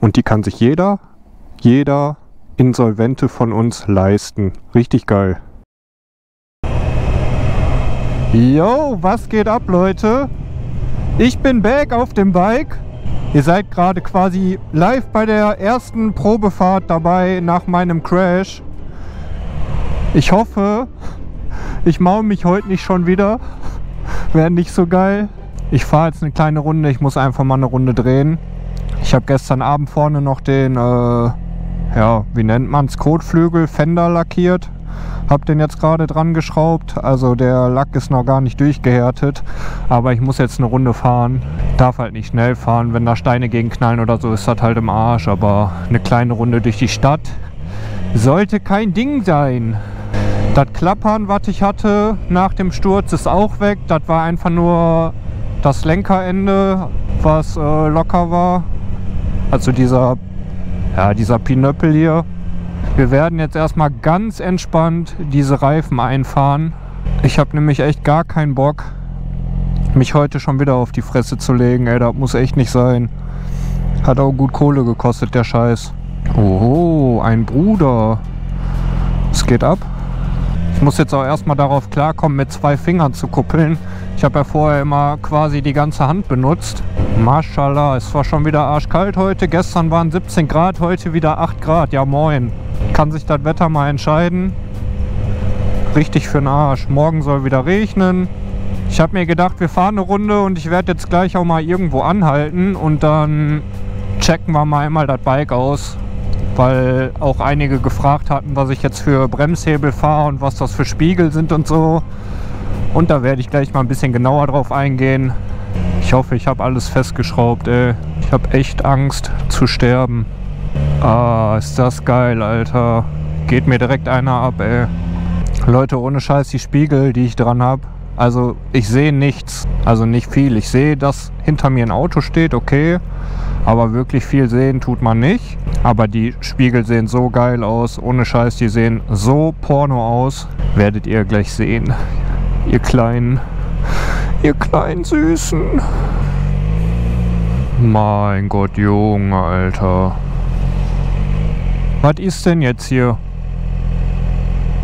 Und die kann sich jeder, jeder Insolvente von uns leisten. Richtig geil. Yo, was geht ab, Leute? Ich bin back auf dem Bike. Ihr seid gerade quasi live bei der ersten Probefahrt dabei nach meinem Crash. Ich hoffe, ich maul mich heute nicht schon wieder. Wäre nicht so geil. Ich fahre jetzt eine kleine Runde. Ich muss einfach mal eine Runde drehen. Ich habe gestern Abend vorne noch den, äh, ja, wie nennt man es, Kotflügel Fender lackiert. Hab den jetzt gerade dran geschraubt. Also der Lack ist noch gar nicht durchgehärtet. Aber ich muss jetzt eine Runde fahren. Darf halt nicht schnell fahren. Wenn da Steine gegenknallen oder so, ist das halt im Arsch. Aber eine kleine Runde durch die Stadt sollte kein Ding sein. Das Klappern, was ich hatte nach dem Sturz, ist auch weg. Das war einfach nur das Lenkerende, was äh, locker war. Also dieser, ja, dieser Pinöppel hier. Wir werden jetzt erstmal ganz entspannt diese Reifen einfahren. Ich habe nämlich echt gar keinen Bock, mich heute schon wieder auf die Fresse zu legen. Ey, das muss echt nicht sein. Hat auch gut Kohle gekostet, der Scheiß. Oho, ein Bruder. Es geht ab. Ich muss jetzt auch erstmal darauf klarkommen, mit zwei Fingern zu kuppeln. Ich habe ja vorher immer quasi die ganze Hand benutzt. Mashallah, es war schon wieder arschkalt heute. Gestern waren 17 Grad, heute wieder 8 Grad. Ja moin. Kann sich das Wetter mal entscheiden. Richtig für den Arsch. Morgen soll wieder regnen. Ich habe mir gedacht, wir fahren eine Runde und ich werde jetzt gleich auch mal irgendwo anhalten und dann checken wir mal einmal das Bike aus weil auch einige gefragt hatten, was ich jetzt für Bremshebel fahre und was das für Spiegel sind und so. Und da werde ich gleich mal ein bisschen genauer drauf eingehen. Ich hoffe, ich habe alles festgeschraubt, ey. Ich habe echt Angst zu sterben. Ah, ist das geil, Alter. Geht mir direkt einer ab, ey. Leute, ohne Scheiß, die Spiegel, die ich dran habe. Also, ich sehe nichts. Also nicht viel. Ich sehe, dass hinter mir ein Auto steht, okay. Aber wirklich viel sehen tut man nicht. Aber die Spiegel sehen so geil aus. Ohne Scheiß, die sehen so porno aus. Werdet ihr gleich sehen. Ihr kleinen, ihr kleinen Süßen. Mein Gott, Junge, Alter. Was ist denn jetzt hier?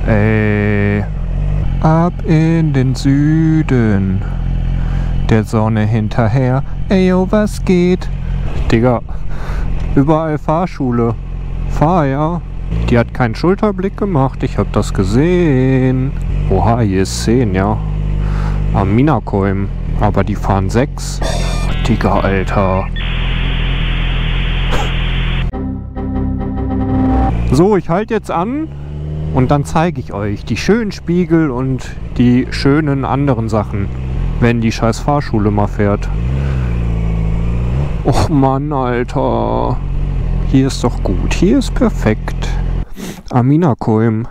Ey. Ab in den Süden. Der Sonne hinterher. Ey, yo, was geht? Digga, überall Fahrschule. Fahr ja. Die hat keinen Schulterblick gemacht, ich hab das gesehen. Oha, hier ist 10, ja. Am Minakoim. Aber die fahren 6. Digga, Alter. So, ich halte jetzt an und dann zeige ich euch die schönen Spiegel und die schönen anderen Sachen, wenn die scheiß Fahrschule mal fährt. Och Mann, Alter. Hier ist doch gut. Hier ist perfekt. Aminakoim.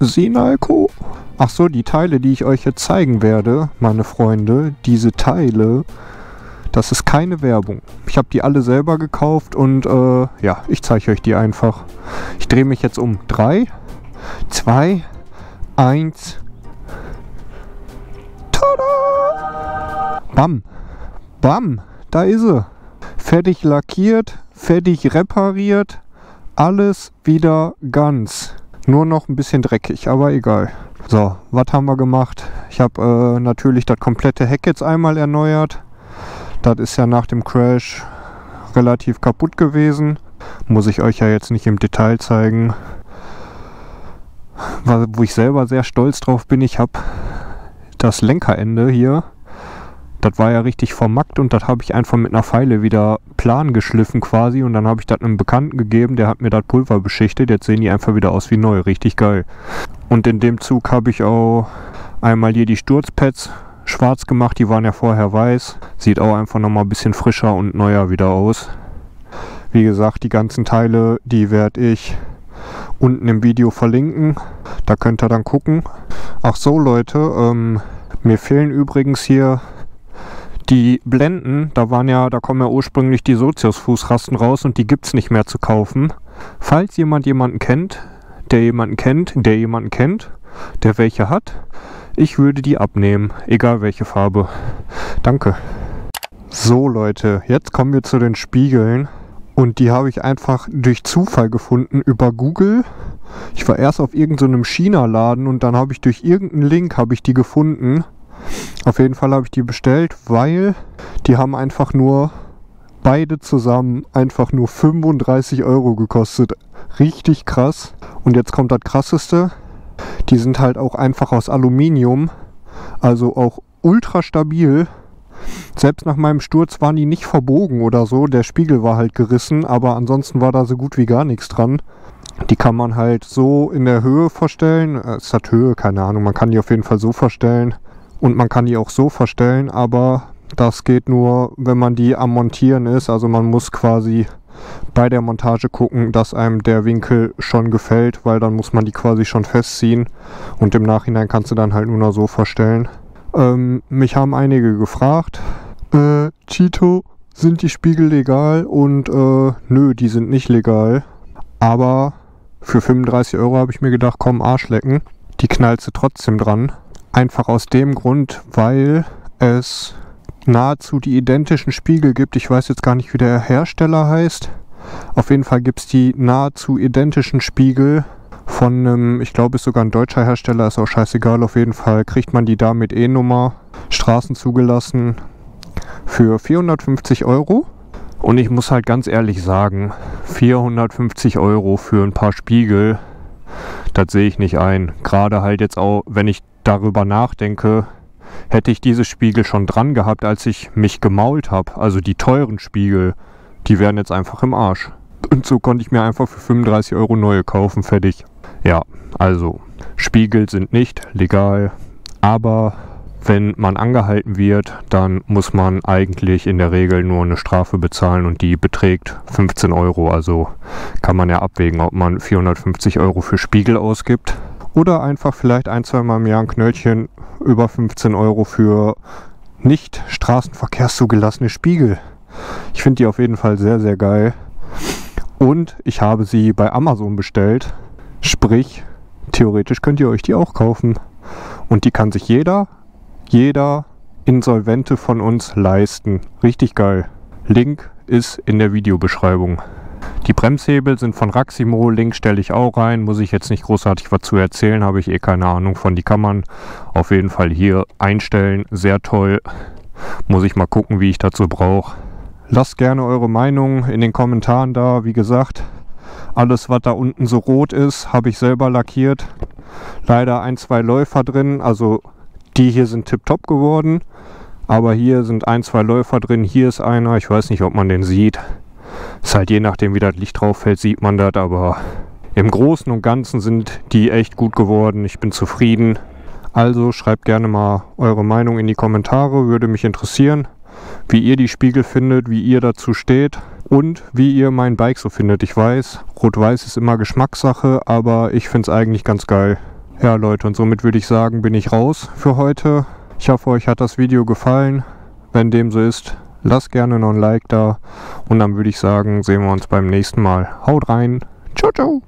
Sinalko. Ach so, die Teile, die ich euch jetzt zeigen werde, meine Freunde, diese Teile, das ist keine Werbung. Ich habe die alle selber gekauft und äh, ja, ich zeige euch die einfach. Ich drehe mich jetzt um. 3, 2, 1. Tada! Bam. Bam. Da ist sie. Fertig lackiert, fertig repariert. Alles wieder ganz. Nur noch ein bisschen dreckig, aber egal. So, was haben wir gemacht? Ich habe äh, natürlich das komplette Heck jetzt einmal erneuert. Das ist ja nach dem Crash relativ kaputt gewesen. Muss ich euch ja jetzt nicht im Detail zeigen. Wo ich selber sehr stolz drauf bin, ich habe das Lenkerende hier. Das war ja richtig vermackt und das habe ich einfach mit einer Pfeile wieder plan geschliffen quasi und dann habe ich das einem Bekannten gegeben, der hat mir das Pulver beschichtet. Jetzt sehen die einfach wieder aus wie neu, richtig geil. Und in dem Zug habe ich auch einmal hier die Sturzpads schwarz gemacht, die waren ja vorher weiß. Sieht auch einfach nochmal ein bisschen frischer und neuer wieder aus. Wie gesagt, die ganzen Teile, die werde ich unten im Video verlinken. Da könnt ihr dann gucken. Ach so Leute, ähm, mir fehlen übrigens hier die Blenden. Da waren ja, da kommen ja ursprünglich die Sozius-Fußrasten raus und die gibt es nicht mehr zu kaufen. Falls jemand jemanden kennt, der jemanden kennt, der jemanden kennt, der welche hat, ich würde die abnehmen, egal welche Farbe. Danke. So Leute, jetzt kommen wir zu den Spiegeln. Und die habe ich einfach durch Zufall gefunden über Google. Ich war erst auf irgendeinem so China-Laden und dann habe ich durch irgendeinen Link habe ich die gefunden. Auf jeden Fall habe ich die bestellt, weil die haben einfach nur beide zusammen einfach nur 35 Euro gekostet. Richtig krass. Und jetzt kommt das krasseste. Die sind halt auch einfach aus Aluminium. Also auch ultra stabil. Selbst nach meinem Sturz waren die nicht verbogen oder so. Der Spiegel war halt gerissen, aber ansonsten war da so gut wie gar nichts dran. Die kann man halt so in der Höhe verstellen. Es hat Höhe, keine Ahnung. Man kann die auf jeden Fall so verstellen. Und man kann die auch so verstellen, aber das geht nur, wenn man die am Montieren ist. Also man muss quasi bei der Montage gucken, dass einem der Winkel schon gefällt, weil dann muss man die quasi schon festziehen. Und im Nachhinein kannst du dann halt nur noch so verstellen. Ähm, mich haben einige gefragt, äh, Cheeto, sind die Spiegel legal? Und äh, nö, die sind nicht legal. Aber für 35 Euro habe ich mir gedacht, komm, Arschlecken. Die knallst du trotzdem dran. Einfach aus dem Grund, weil es nahezu die identischen Spiegel gibt. Ich weiß jetzt gar nicht, wie der Hersteller heißt. Auf jeden Fall gibt es die nahezu identischen Spiegel von einem, ich glaube, ist sogar ein deutscher Hersteller, ist auch scheißegal. Auf jeden Fall kriegt man die da mit E-Nummer, Straßen zugelassen, für 450 Euro. Und ich muss halt ganz ehrlich sagen, 450 Euro für ein paar Spiegel, das sehe ich nicht ein. Gerade halt jetzt auch, wenn ich darüber nachdenke, hätte ich diese Spiegel schon dran gehabt, als ich mich gemault habe. Also die teuren Spiegel, die wären jetzt einfach im Arsch. Und so konnte ich mir einfach für 35 Euro neue kaufen, fertig. Ja, also Spiegel sind nicht legal, aber wenn man angehalten wird, dann muss man eigentlich in der Regel nur eine Strafe bezahlen und die beträgt 15 Euro. Also kann man ja abwägen, ob man 450 Euro für Spiegel ausgibt oder einfach vielleicht ein, zwei Mal im Jahr ein Knöllchen über 15 Euro für nicht straßenverkehrszugelassene Spiegel. Ich finde die auf jeden Fall sehr, sehr geil. Und ich habe sie bei Amazon bestellt. Sprich, theoretisch könnt ihr euch die auch kaufen. Und die kann sich jeder, jeder Insolvente von uns leisten. Richtig geil. Link ist in der Videobeschreibung. Die Bremshebel sind von Raximo, Link stelle ich auch rein, muss ich jetzt nicht großartig was zu erzählen, habe ich eh keine Ahnung von. Die kann man auf jeden Fall hier einstellen, sehr toll. Muss ich mal gucken, wie ich dazu brauche. Lasst gerne eure Meinung in den Kommentaren da, wie gesagt. Alles, was da unten so rot ist, habe ich selber lackiert. Leider ein, zwei Läufer drin. Also die hier sind tipptopp geworden. Aber hier sind ein, zwei Läufer drin. Hier ist einer. Ich weiß nicht, ob man den sieht. Ist halt je nachdem, wie das Licht drauf fällt, sieht man das. Aber im Großen und Ganzen sind die echt gut geworden. Ich bin zufrieden. Also schreibt gerne mal eure Meinung in die Kommentare. Würde mich interessieren, wie ihr die Spiegel findet, wie ihr dazu steht und wie ihr mein Bike so findet. Ich weiß, Rot-Weiß ist immer Geschmackssache, aber ich finde es eigentlich ganz geil. Ja Leute, und somit würde ich sagen, bin ich raus für heute. Ich hoffe, euch hat das Video gefallen. Wenn dem so ist, lasst gerne noch ein Like da. Und dann würde ich sagen, sehen wir uns beim nächsten Mal. Haut rein. Ciao, ciao.